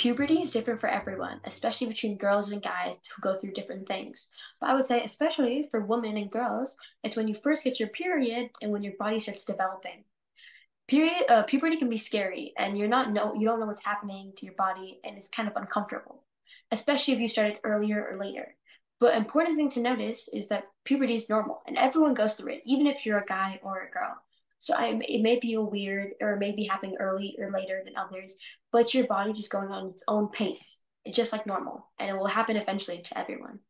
puberty is different for everyone, especially between girls and guys who go through different things. But I would say, especially for women and girls, it's when you first get your period and when your body starts developing. Period, uh, puberty can be scary, and you're not know you don't know what's happening to your body, and it's kind of uncomfortable, especially if you started earlier or later. But important thing to notice is that puberty is normal, and everyone goes through it, even if you're a guy or a girl. So I, it may be a weird or it may be happening early or later than others, but your body just going on its own pace, just like normal, and it will happen eventually to everyone.